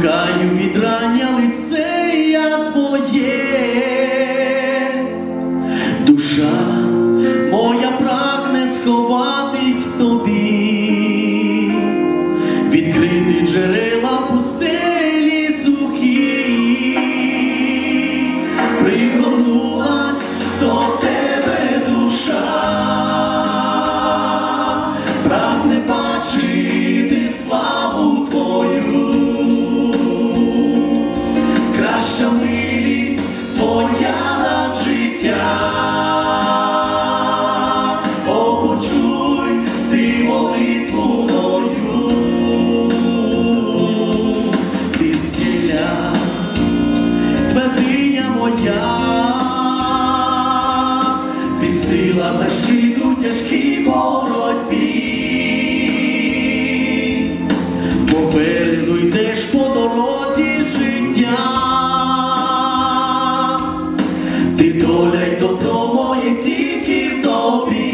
Знаю відрання лице я твоє, душа моя прагне сховати. сила та щит у тяжкій боротьбі, попереду йдеш по дорозі життя, ти доля й добро моє тільки в тобі.